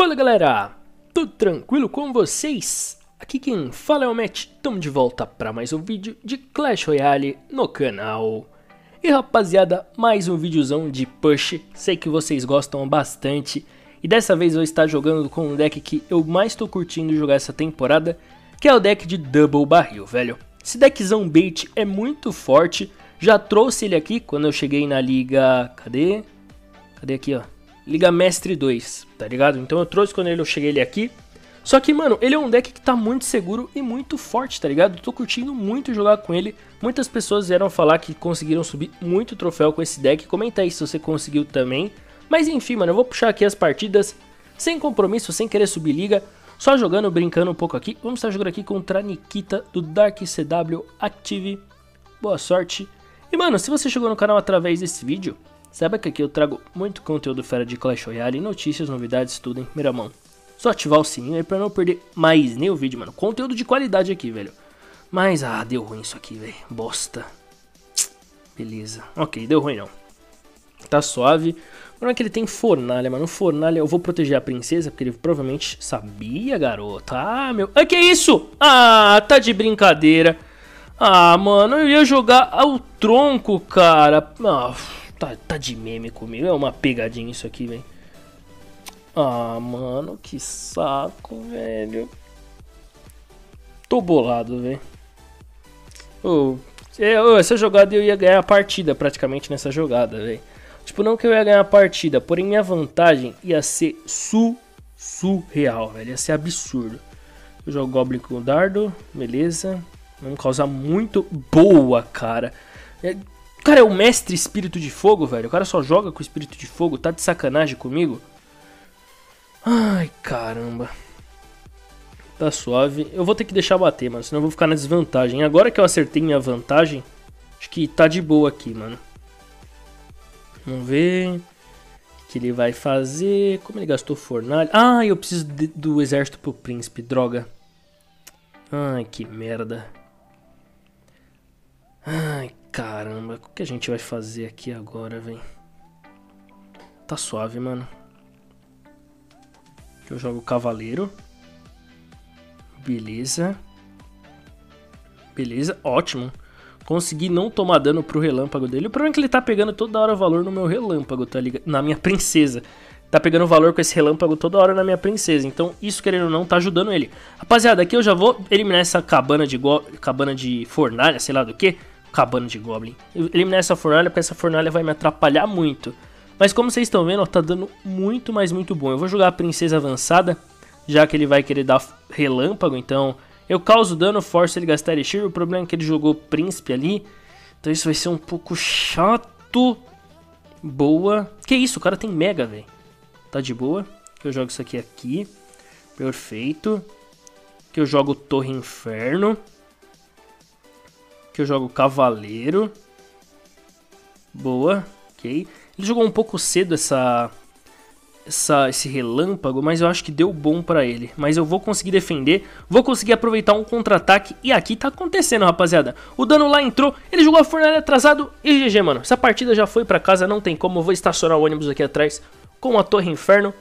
Fala galera, tudo tranquilo com vocês? Aqui quem fala é o Matt, estamos de volta para mais um vídeo de Clash Royale no canal. E rapaziada, mais um videozão de push, sei que vocês gostam bastante. E dessa vez eu estar jogando com um deck que eu mais estou curtindo jogar essa temporada, que é o deck de Double Barril, velho. Esse deckzão bait é muito forte, já trouxe ele aqui quando eu cheguei na liga... cadê? Cadê aqui, ó? Liga Mestre 2, tá ligado? Então eu trouxe quando eu cheguei ele aqui. Só que, mano, ele é um deck que tá muito seguro e muito forte, tá ligado? Tô curtindo muito jogar com ele. Muitas pessoas vieram falar que conseguiram subir muito troféu com esse deck. Comenta aí se você conseguiu também. Mas enfim, mano, eu vou puxar aqui as partidas sem compromisso, sem querer subir liga. Só jogando, brincando um pouco aqui. Vamos estar jogando aqui contra a Nikita do Dark CW Active. Boa sorte. E, mano, se você chegou no canal através desse vídeo, Saiba que aqui eu trago muito conteúdo fera de Clash Royale, notícias, novidades, tudo em primeira mão. Só ativar o sininho aí pra não perder mais nenhum vídeo, mano. Conteúdo de qualidade aqui, velho. Mas, ah, deu ruim isso aqui, velho. Bosta. Beleza. Ok, deu ruim não. Tá suave. O é que ele tem fornalha, mano. Fornalha, eu vou proteger a princesa, porque ele provavelmente sabia, garoto. Ah, meu... Ah, que isso? Ah, tá de brincadeira. Ah, mano, eu ia jogar o tronco, cara. Ah... Tá, tá de meme comigo. É uma pegadinha isso aqui, velho. Ah, mano, que saco, velho. Tô bolado, velho. Oh, essa jogada eu ia ganhar a partida praticamente nessa jogada, velho. Tipo, não que eu ia ganhar a partida, porém minha vantagem ia ser su surreal, velho. Ia ser absurdo. Eu jogo Goblin com o dardo, beleza. Vamos causar muito boa, cara. É, o cara é o mestre espírito de fogo, velho. O cara só joga com espírito de fogo. Tá de sacanagem comigo? Ai, caramba. Tá suave. Eu vou ter que deixar bater, mano. Senão eu vou ficar na desvantagem. Agora que eu acertei minha vantagem, acho que tá de boa aqui, mano. Vamos ver. O que ele vai fazer. Como ele gastou fornalha. Ah, eu preciso de, do exército pro príncipe. Droga. Ai, que merda. Ai, Caramba, o que a gente vai fazer aqui agora, velho? Tá suave, mano. Eu jogo cavaleiro. Beleza. Beleza, ótimo. Consegui não tomar dano pro relâmpago dele. O problema é que ele tá pegando toda hora valor no meu relâmpago, tá ligado? Na minha princesa. Tá pegando valor com esse relâmpago toda hora na minha princesa. Então, isso, querendo ou não, tá ajudando ele. Rapaziada, aqui eu já vou eliminar essa cabana de, cabana de fornalha, sei lá do que cabana de Goblin. eliminar essa fornalha, porque essa fornalha vai me atrapalhar muito. Mas como vocês estão vendo, ó, tá dando muito, mas muito bom. Eu vou jogar a princesa avançada, já que ele vai querer dar relâmpago, então... Eu causo dano, forço ele gastar Elixir, o problema é que ele jogou príncipe ali. Então isso vai ser um pouco chato. Boa. Que isso, o cara tem mega, velho. Tá de boa. Eu jogo isso aqui aqui. Perfeito. Que eu jogo Torre Inferno que eu jogo Cavaleiro. Boa, ok. Ele jogou um pouco cedo essa, essa, esse relâmpago, mas eu acho que deu bom pra ele. Mas eu vou conseguir defender, vou conseguir aproveitar um contra-ataque. E aqui tá acontecendo, rapaziada. O dano lá entrou, ele jogou a fornalha atrasado e GG, mano. Essa partida já foi pra casa, não tem como. Eu vou estacionar o ônibus aqui atrás com a Torre Inferno.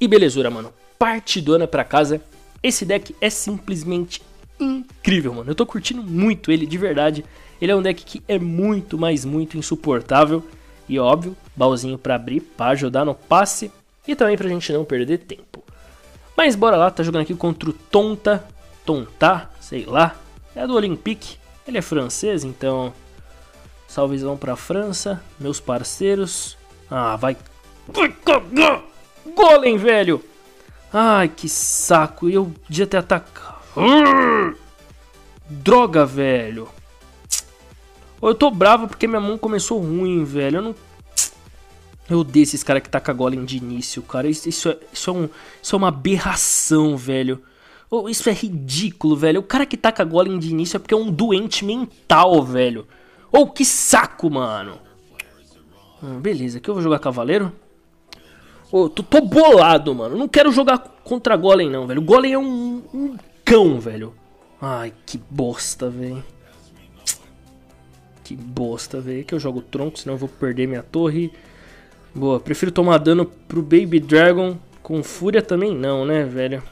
E belezura, mano. Partidona pra casa. Esse deck é simplesmente incrível, mano. Eu tô curtindo muito ele, de verdade. Ele é um deck que é muito, mas muito insuportável. E óbvio, baúzinho pra abrir, pra ajudar no passe. E também pra gente não perder tempo. Mas bora lá, tá jogando aqui contra o Tonta. Tonta, sei lá. É do Olympique. Ele é francês, então... Salvezão pra França. Meus parceiros. Ah, vai... Golem, velho! Ai, que saco. Eu podia ter atacado. Droga, velho. Eu tô bravo porque minha mão começou ruim, velho. Eu não. Eu odeio esses caras que tacam golem de início, cara. Isso, isso, é, isso, é um, isso é uma aberração, velho. Oh, isso é ridículo, velho. O cara que taca golem de início é porque é um doente mental, velho. Ou oh, que saco, mano. Hum, beleza, aqui eu vou jogar cavaleiro. Oh, tô, tô bolado, mano. Não quero jogar contra golem, não, velho. Golem é um, um cão, velho. Ai, que bosta, velho. Que bosta, velho. Que eu jogo tronco, senão eu vou perder minha torre. Boa, prefiro tomar dano pro Baby Dragon Com fúria também não, né, velho?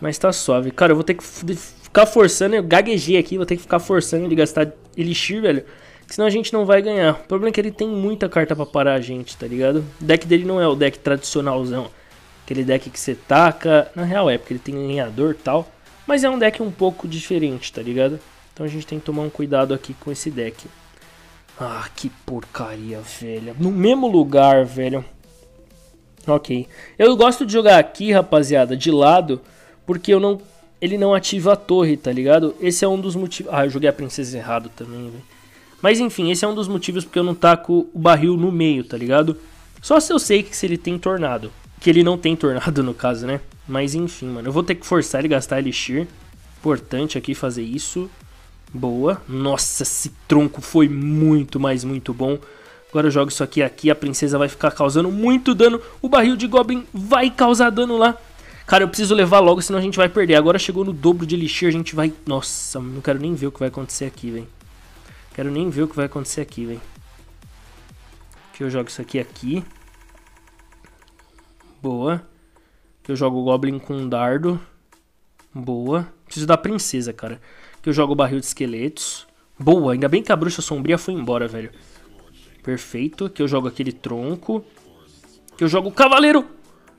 Mas tá suave. Cara, eu vou ter que ficar forçando, eu gaguejei aqui, vou ter que ficar forçando ele gastar Elixir, velho. Senão a gente não vai ganhar. O problema é que ele tem muita carta pra parar a gente, tá ligado? O deck dele não é o deck tradicionalzão. Aquele deck que você taca. Na real é, porque ele tem lenhador e tal. Mas é um deck um pouco diferente, tá ligado? Então a gente tem que tomar um cuidado aqui com esse deck. Ah, que porcaria, velho. No mesmo lugar, velho. Ok. Eu gosto de jogar aqui, rapaziada, de lado, porque eu não, ele não ativa a torre, tá ligado? Esse é um dos motivos... Ah, eu joguei a princesa errado também, velho. Mas enfim, esse é um dos motivos porque eu não taco o barril no meio, tá ligado? Só se eu sei que se ele tem tornado. Que ele não tem tornado no caso, né? Mas enfim, mano. Eu vou ter que forçar ele a gastar Elixir. Importante aqui fazer isso. Boa. Nossa, esse tronco foi muito, mas muito bom. Agora eu jogo isso aqui aqui. A princesa vai ficar causando muito dano. O barril de Goblin vai causar dano lá. Cara, eu preciso levar logo, senão a gente vai perder. Agora chegou no dobro de Elixir, a gente vai... Nossa, não quero nem ver o que vai acontecer aqui, velho. Quero nem ver o que vai acontecer aqui, velho. Que eu jogo isso aqui aqui. Boa. Eu jogo o Goblin com dardo. Boa. Preciso da princesa, cara. Que eu jogo o barril de esqueletos. Boa, ainda bem que a bruxa sombria foi embora, velho. Perfeito. Que eu jogo aquele tronco. Que eu jogo o cavaleiro.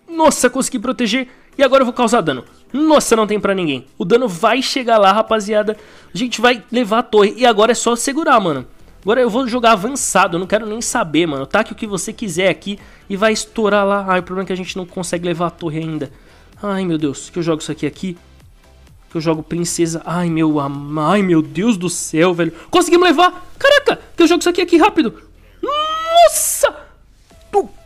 Nossa, consegui proteger. E agora eu vou causar dano. Nossa, não tem pra ninguém. O dano vai chegar lá, rapaziada. A gente vai levar a torre. E agora é só segurar, mano. Agora eu vou jogar avançado. Eu não quero nem saber, mano. Taque o que você quiser aqui e vai estourar lá. Ai, o problema é que a gente não consegue levar a torre ainda. Ai, meu Deus. Que eu jogo isso aqui aqui. Que eu jogo princesa. Ai, meu... Ai, meu Deus do céu, velho. Conseguimos levar. Caraca. Que eu jogo isso aqui aqui rápido. Nossa.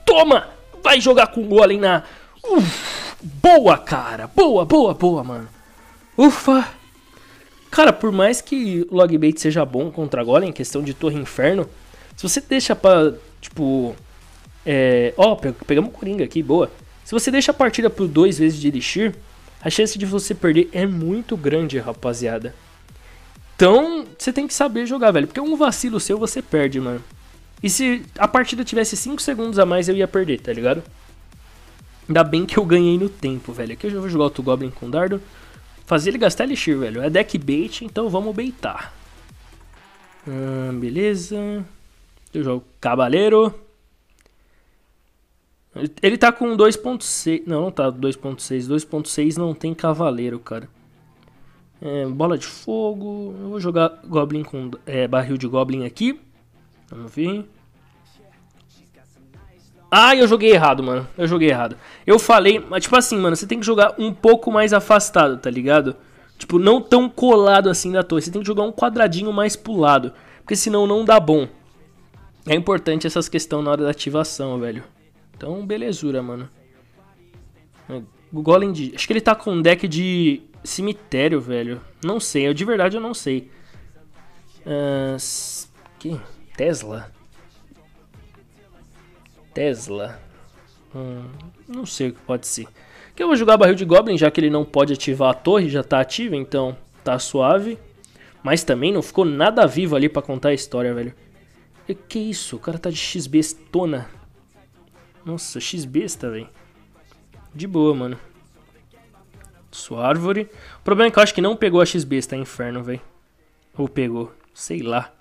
Toma. Vai jogar com o golem na... Uf. Boa, cara. Boa, boa, boa, mano. Ufa. Cara, por mais que o Logbait seja bom contra Golem, em questão de Torre Inferno, se você deixa pra, tipo... É... Ó, pegamos Coringa aqui, boa. Se você deixa a partida por dois vezes de Elixir, a chance de você perder é muito grande, rapaziada. Então, você tem que saber jogar, velho. Porque um vacilo seu, você perde, mano. E se a partida tivesse 5 segundos a mais, eu ia perder, tá ligado? Ainda bem que eu ganhei no tempo, velho. Aqui eu já vou jogar outro Goblin com dardo. Fazer ele gastar Elixir, velho. É deck bait, então vamos baitar. Hum, beleza. Eu jogo Cavaleiro. Ele tá com 2.6. Não, não tá 2.6. 2.6 não tem Cavaleiro, cara. É, bola de fogo. Eu vou jogar Goblin com é, barril de Goblin aqui. Vamos ver. Ah, eu joguei errado, mano. Eu joguei errado. Eu falei, mas tipo assim, mano, você tem que jogar um pouco mais afastado, tá ligado? Tipo, não tão colado assim da torre. Você tem que jogar um quadradinho mais pro lado. Porque senão não dá bom. É importante essas questões na hora da ativação, velho. Então, belezura, mano. O Golem de... Acho que ele tá com um deck de cemitério, velho. Não sei, eu de verdade eu não sei. Uh, que? Tesla? Tesla. Hum, não sei o que pode ser. Que eu vou jogar barril de Goblin, já que ele não pode ativar a torre, já tá ativa, então tá suave. Mas também não ficou nada vivo ali pra contar a história, velho. E que isso? O cara tá de X-bestona. Nossa, X-besta, velho. De boa, mano. Sua árvore. O problema é que eu acho que não pegou a X-besta, é inferno, velho. Ou pegou. Sei lá.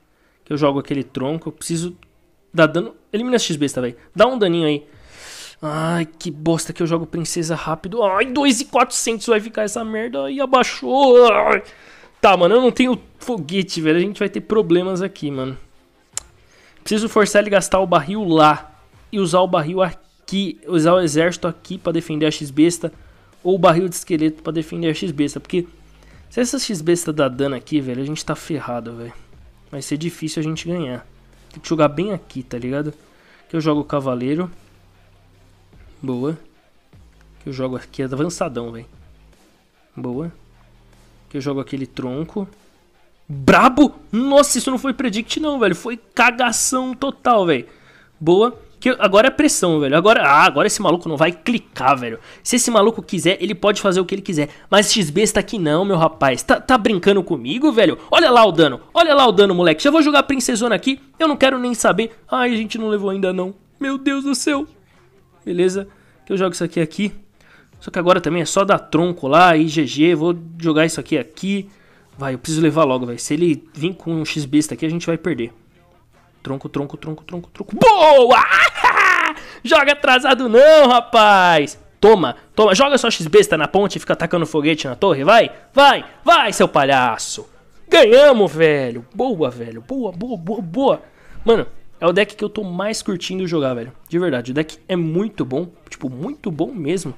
Que eu jogo aquele tronco. Eu preciso Dá dano. Elimina esse X-Besta, velho. Dá um daninho aí. Ai, que bosta que eu jogo princesa rápido. Ai, 2,400 vai ficar essa merda. Ai, abaixou. Ai. Tá, mano, eu não tenho foguete, velho. A gente vai ter problemas aqui, mano. Preciso forçar ele a gastar o barril lá. E usar o barril aqui. Usar o exército aqui pra defender a X-Besta. Ou o barril de esqueleto pra defender a X-Besta. Porque se essa X-Besta dá dano aqui, velho, a gente tá ferrado, velho. Vai ser difícil a gente ganhar. Tem que jogar bem aqui, tá ligado? Que eu jogo o cavaleiro. Boa. Que eu jogo aqui avançadão, velho. Boa. Que eu jogo aquele tronco. Brabo! Nossa, isso não foi predict não, velho. Foi cagação total, velho. Boa. Que agora é pressão, velho. Agora, ah, agora esse maluco não vai clicar, velho. Se esse maluco quiser, ele pode fazer o que ele quiser. Mas XB está aqui não, meu rapaz. Tá, tá brincando comigo, velho? Olha lá o dano. Olha lá o dano, moleque. Já vou jogar a princesona aqui. Eu não quero nem saber. Ai, a gente não levou ainda não. Meu Deus do céu. Beleza. que eu jogo isso aqui aqui. Só que agora também é só dar tronco lá e GG. Vou jogar isso aqui aqui. Vai, eu preciso levar logo, velho. Se ele vir com um X-Besta aqui, a gente vai perder. Tronco, tronco, tronco, tronco, tronco. Boa! Joga atrasado não, rapaz! Toma, toma, joga sua X-Besta na ponte e fica atacando foguete na torre, vai, vai, vai, seu palhaço! Ganhamos, velho! Boa, velho, boa, boa, boa, boa! Mano, é o deck que eu tô mais curtindo jogar, velho. De verdade, o deck é muito bom, tipo, muito bom mesmo.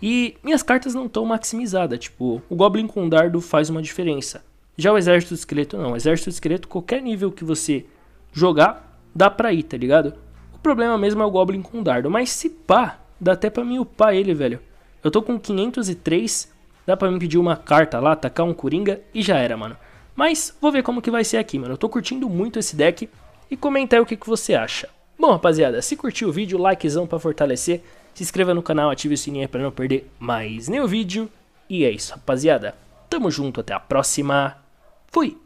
E minhas cartas não estão maximizadas, tipo, o Goblin com dardo faz uma diferença. Já o Exército do Esqueleto não, o Exército do Esqueleto, qualquer nível que você jogar, dá pra ir, tá ligado? Problema mesmo é o Goblin com dardo, mas se pá, dá até pra mim upar ele, velho. Eu tô com 503, dá pra mim pedir uma carta lá, tacar um Coringa e já era, mano. Mas vou ver como que vai ser aqui, mano. Eu tô curtindo muito esse deck e comenta aí o que, que você acha. Bom, rapaziada, se curtiu o vídeo, likezão pra fortalecer. Se inscreva no canal, ative o sininho pra não perder mais nenhum vídeo. E é isso, rapaziada. Tamo junto, até a próxima. Fui!